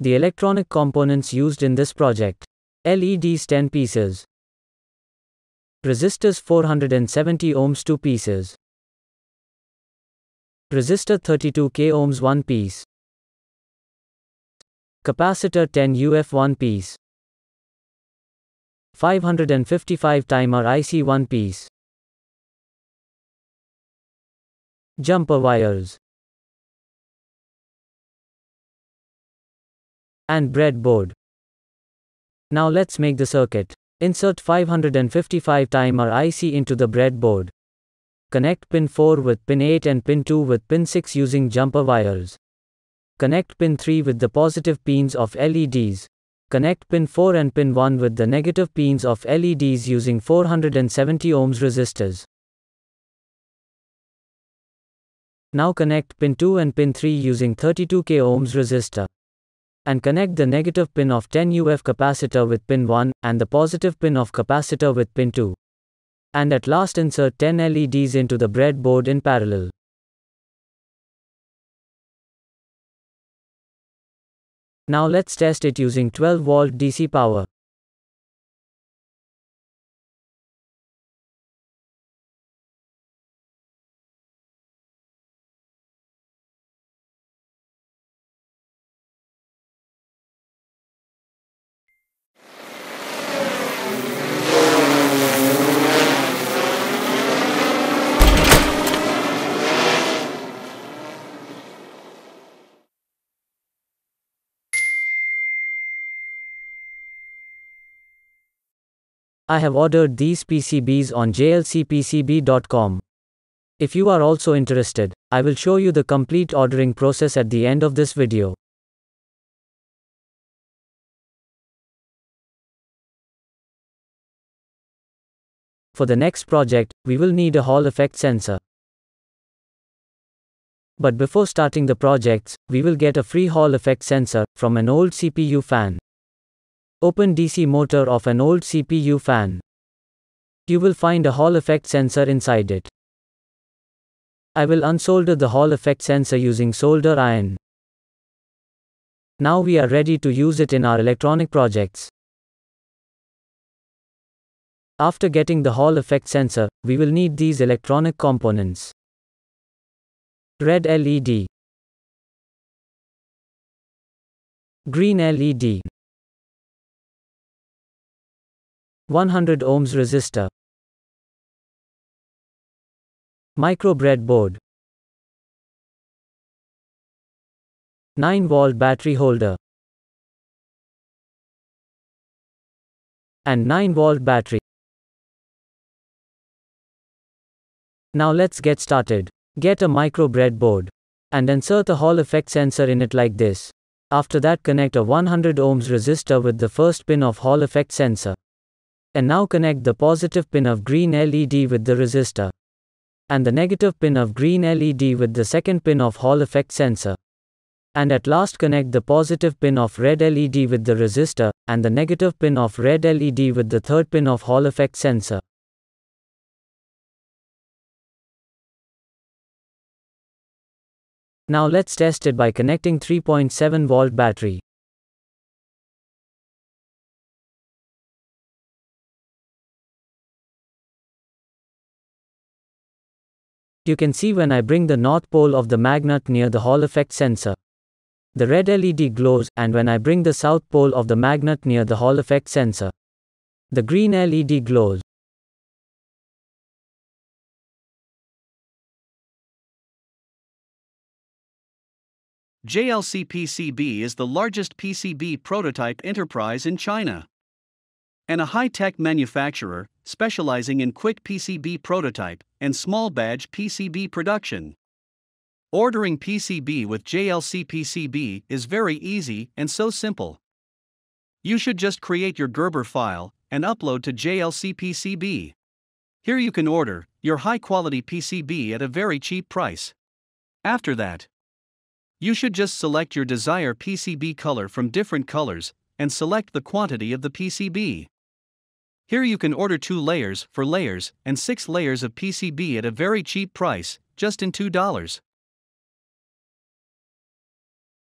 The electronic components used in this project. LEDs 10 pieces. Resistors 470 ohms 2 pieces. Resistor 32k ohms 1 piece. Capacitor 10 UF 1 piece. 555 timer IC 1 piece. Jumper wires. And breadboard. Now let's make the circuit. Insert 555 timer IC into the breadboard. Connect pin 4 with pin 8 and pin 2 with pin 6 using jumper wires. Connect pin 3 with the positive pins of LEDs. Connect pin 4 and pin 1 with the negative pins of LEDs using 470 ohms resistors. Now connect pin 2 and pin 3 using 32k ohms resistor. And connect the negative pin of 10 UF capacitor with pin 1 and the positive pin of capacitor with pin 2. And at last insert 10 LEDs into the breadboard in parallel. Now let's test it using 12 volt DC power. I have ordered these PCBs on jlcpcb.com. If you are also interested, I will show you the complete ordering process at the end of this video. For the next project, we will need a Hall effect sensor. But before starting the projects, we will get a free Hall effect sensor from an old CPU fan. Open DC motor of an old CPU fan. You will find a Hall effect sensor inside it. I will unsolder the Hall effect sensor using solder iron. Now we are ready to use it in our electronic projects. After getting the Hall effect sensor, we will need these electronic components. Red LED. Green LED. 100 ohms resistor. Micro breadboard. 9 volt battery holder. And 9 volt battery. Now let's get started. Get a micro breadboard. And insert a Hall effect sensor in it like this. After that connect a 100 ohms resistor with the first pin of Hall effect sensor. And now connect the positive pin of green LED with the resistor. And the negative pin of green LED with the second pin of Hall effect sensor. And at last connect the positive pin of red LED with the resistor, and the negative pin of red LED with the third pin of Hall effect sensor. Now let's test it by connecting 3.7 volt battery. You can see when I bring the north pole of the magnet near the Hall effect sensor. The red LED glows, and when I bring the south pole of the magnet near the Hall effect sensor, the green LED glows. JLC PCB is the largest PCB prototype enterprise in China and a high tech manufacturer specializing in quick PCB prototype and small batch PCB production. Ordering PCB with JLC PCB is very easy and so simple. You should just create your Gerber file and upload to JLC PCB. Here you can order your high quality PCB at a very cheap price. After that, you should just select your desired PCB color from different colors and select the quantity of the PCB. Here you can order 2 layers four layers and 6 layers of PCB at a very cheap price, just in $2.